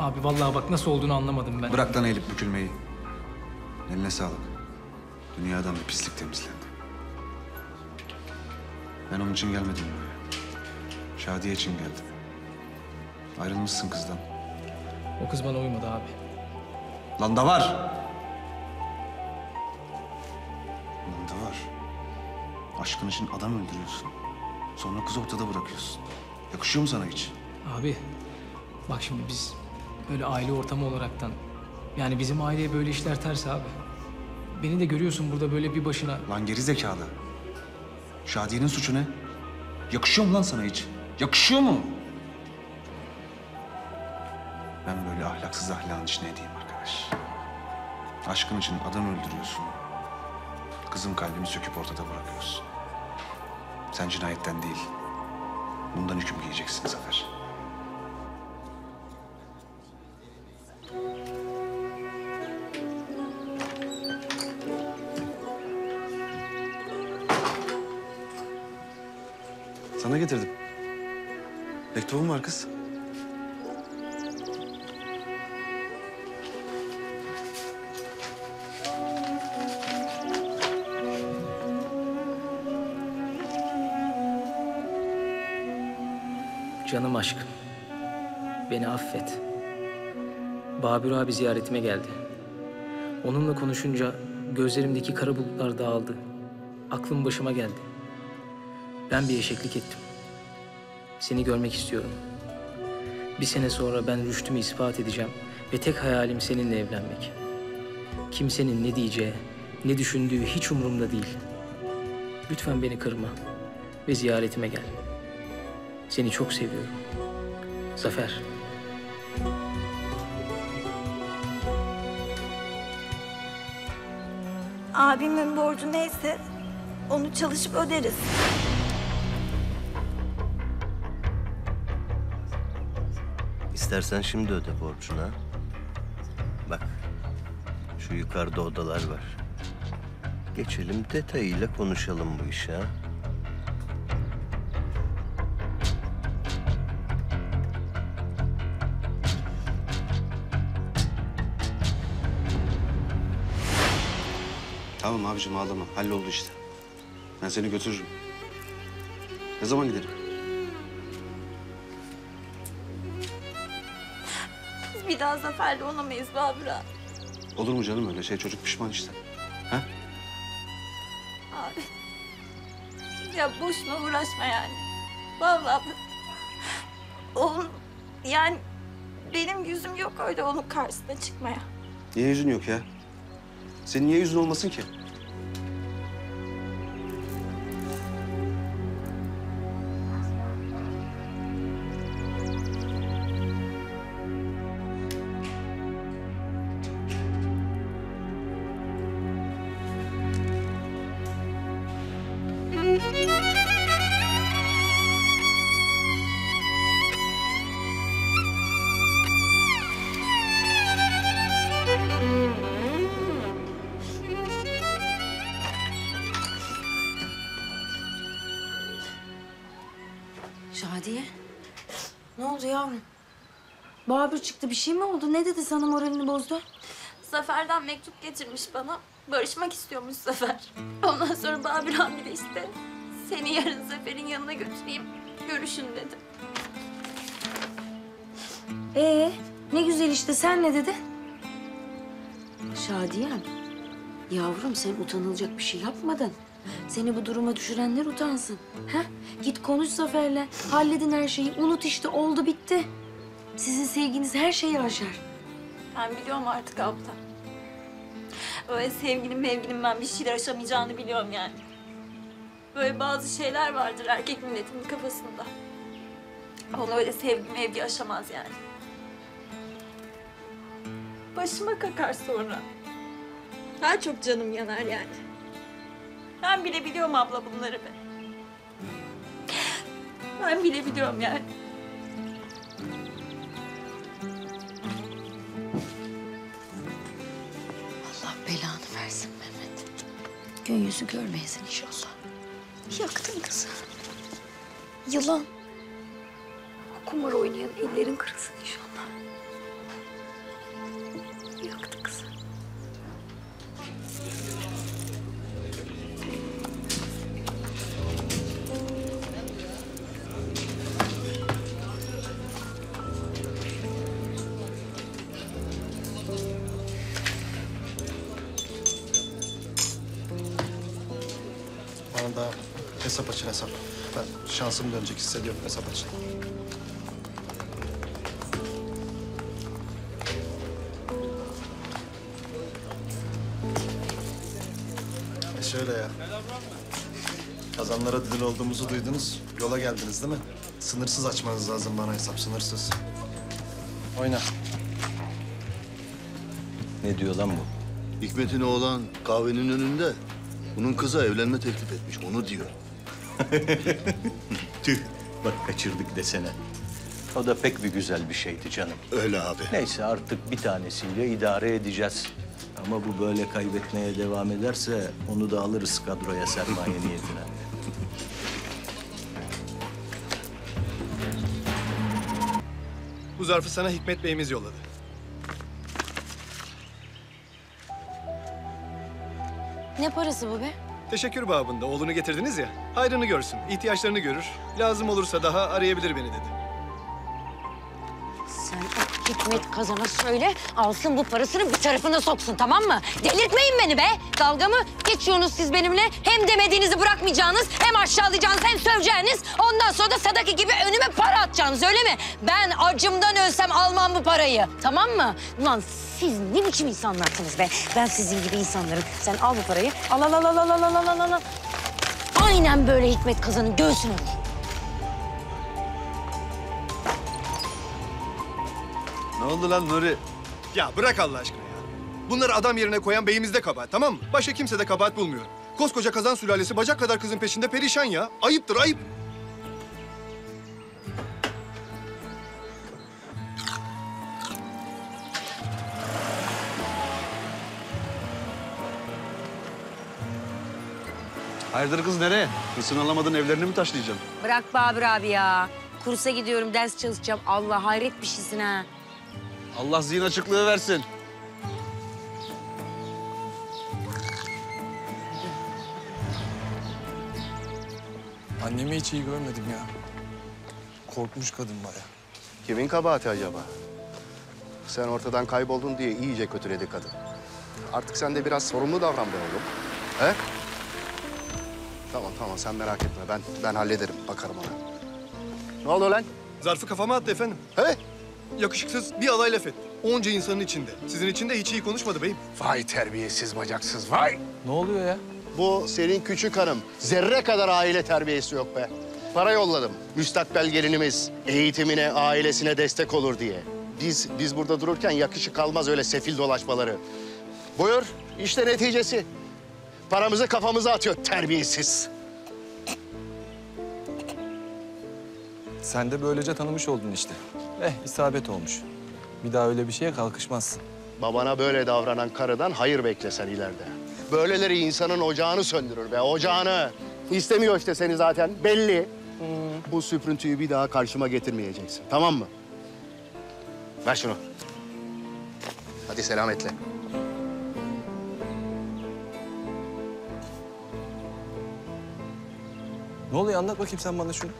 Abi vallahi bak nasıl olduğunu anlamadım ben. Bırak lan eğilip bükülmeyi. Eline sağlık. Dünyadan bir pislik temizlendi. Ben onun için gelmedim buraya. Şadiye için geldim. Ayrılmışsın kızdan. O kız bana uymadı abi. Lan da var. Lan da var. Aşkın için adam öldürüyorsun. Sonra kızı ortada bırakıyorsun. Yakışıyor mu sana hiç? Abi bak şimdi biz böyle aile ortamı olaraktan yani bizim aileye böyle işler ters abi. Beni de görüyorsun burada böyle bir başına. Lan geri zekalı. Şadiye'nin suçu ne? Yakışıyor mu lan sana hiç? Yakışıyor mu? Ben böyle ahlaksız ahlakın içine edeyim arkadaş. Aşkın için adam öldürüyorsun. Kızın kalbini söküp ortada bırakıyorsun. Sen cinayetten değil, bundan hüküm giyeceksin Zafer. Getirdim. Mektubum var kız. Canım aşkım. Beni affet. Babür abi ziyaretime geldi. Onunla konuşunca gözlerimdeki kara bulutlar dağıldı. Aklım başıma geldi. Ben bir eşeklik ettim. Seni görmek istiyorum. Bir sene sonra ben rüştümü ispat edeceğim ve tek hayalim seninle evlenmek. Kimsenin ne diyeceği, ne düşündüğü hiç umurumda değil. Lütfen beni kırma ve ziyaretime gel. Seni çok seviyorum. Zafer. Abimin borcu neyse onu çalışıp öderiz. İstersen şimdi öde borcunu. Bak, şu yukarıda odalar var. Geçelim detayıyla konuşalım bu işi ha. Tamam abicim ağlama. Halloldu işte. Ben seni götürürüm. Ne zaman gidelim? Bir daha zaferle olamayız Babür abi. Olur mu canım öyle şey? Çocuk pişman işte. Ha? Abi. Ya boşuna uğraşma yani. Vallahi. Onun yani benim yüzüm yok öyle onun karşısına çıkmaya. Niye yüzün yok ya? Senin niye yüzün olmasın ki? Şadiye. Ne oldu yavrum? Babür çıktı. Bir şey mi oldu? Ne dedi sana moralini bozdu? Zafer'den mektup getirmiş bana. Barışmak istiyormuş Zafer. Ondan sonra Babür abi de işte seni yarın Zafer'in yanına götüreyim. Görüşün dedi. Ee, ne güzel işte. Sen ne dedi? Şadiyem. Yavrum sen utanılacak bir şey yapmadın. Seni bu duruma düşürenler utansın. Ha? Git konuş Zafer'le. Halledin her şeyi. Unut işte. Oldu bitti. Sizin sevginiz her şeyi aşar. Ben biliyorum artık abla. Böyle sevgilim mevgilim ben bir şeyler aşamayacağını biliyorum yani. Böyle bazı şeyler vardır erkek milletinin kafasında. Onu öyle sevgi mevgi aşamaz yani. Başıma kakar sonra. Daha çok canım yanar yani. Ben bile biliyorum abla bunları be. Ben bile biliyorum yani. Allah belanı versin Mehmet. Gün yüzü görmeyesin inşallah. Yaktın kızı. Yılan. Kumar oynayan ellerin kırılsın inşallah. Bana da hesap açın hesap. Ben şansım dönecek hissediyorum hesap açın. E şöyle ya. Kazanlara dil olduğumuzu duydunuz. Yola geldiniz değil mi? Sınırsız açmanız lazım bana hesap, sınırsız. Oyna. Ne diyor lan bu? Hikmet'in oğlan kahvenin önünde. Bunun kıza evlenme teklif etmiş. Onu diyor. Tüh, bak kaçırdık desene. O da pek bir güzel bir şeydi canım. Öyle abi. Neyse artık bir tanesiyle idare edeceğiz. Ama bu böyle kaybetmeye devam ederse onu da alırız kadroya sermaye niyetine. Bu zarfı sana Hikmet Bey'imiz yolladı. Ne parası bu be? Teşekkür babında oğlunu getirdiniz ya. Hayrını görsün, ihtiyaçlarını görür. Lazım olursa daha arayabilir beni dedi. Hikmet Kazan'a söyle, alsın bu parasını bir tarafına soksun tamam mı? Delirtmeyin beni be! Dalga mı geçiyorsunuz siz benimle? Hem demediğinizi bırakmayacağınız, hem aşağılayacağınız, hem söveceğiniz. Ondan sonra da sadaka gibi önüme para atacaksınız öyle mi? Ben acımdan ölsem almam bu parayı, tamam mı? Ulan siz ne biçim insanlarsınız be? Ben sizin gibi insanlarım. Sen al bu parayı, al al al al al al al al al. Aynen böyle Hikmet Kazan'ın göğsüne vur. Ne oldu lan Nuri? Ya bırak Allah aşkına ya. Bunları adam yerine koyan beyimizde kabahat tamam mı? Başka kimse de kabahat bulmuyor. Koskoca kazan sülalesi bacak kadar kızın peşinde perişan ya. Ayıptır ayıp. Hayırdır kız nereye? Hırsını alamadın evlerini mi taşlayacaksın? Bırak Babür abi ya. Kursa gidiyorum, ders çalışacağım. Allah hayret bir şeysin ha. Allah zihin açıklığı versin. Annemi hiç iyi görmedim ya. Korkmuş kadın baya. Kimin kabahati acaba? Sen ortadan kayboldun diye iyice kötüledi kadın. Artık sen de biraz sorumlu davran be oğlum. He? Tamam tamam sen merak etme ben ben hallederim bakarım ona. Ne oldu lan? Zarfı kafama attı efendim. He? Yakışıksız bir alay laf etti. Onca insanın içinde. Sizin için de hiç iyi konuşmadı beyim. Vay terbiyesiz bacaksız vay. Ne oluyor ya? Bu senin küçük hanım. Zerre kadar aile terbiyesi yok be. Para yolladım. Müstakbel gelinimiz eğitimine, ailesine destek olur diye. Biz biz burada dururken yakışık kalmaz öyle sefil dolaşmaları. Buyur, işte neticesi. Paramızı kafamıza atıyor terbiyesiz. Sen de böylece tanımış oldun işte. Eh isabet olmuş. Bir daha öyle bir şeye kalkışmazsın. Babana böyle davranan karıdan hayır beklesen ileride. Böyleleri insanın ocağını söndürür be, ocağını. İstemiyor işte seni zaten, belli. Bu süprüntüyü bir daha karşıma getirmeyeceksin, tamam mı? Ver şunu. Hadi selametle. Ne oluyor anlat bakayım sen bana şunu.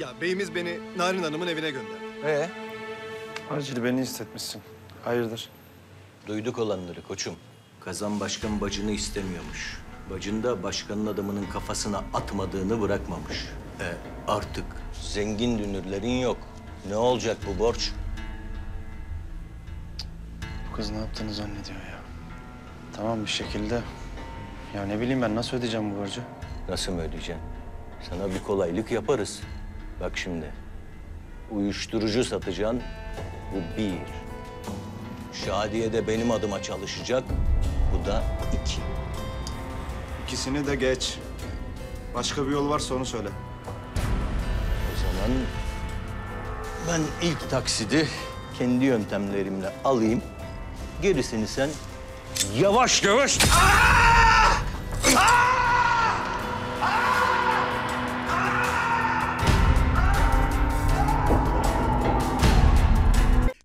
Ya beyimiz beni Narin Hanım'ın evine gönderdi. Ee? Acil beni hissetmişsin. Hayırdır? Duyduk olanları koçum. Kazan başkan bacını istemiyormuş. Bacın da başkanın adamının kafasına atmadığını bırakmamış. E artık zengin dünürlerin yok. Ne olacak bu borç? Bu kız ne yaptığını zannediyor ya. Tamam bir şekilde. Ya ne bileyim ben nasıl ödeyeceğim bu borcu? Nasıl mı ödeyeceksin? Sana bir kolaylık yaparız. Bak şimdi. Uyuşturucu satacaksın. Bu bir. Şadiye de benim adıma çalışacak. Bu da iki. İkisini de geç. Başka bir yol varsa onu söyle. O zaman ben ilk taksidi kendi yöntemlerimle alayım. Gerisini sen yavaş yavaş...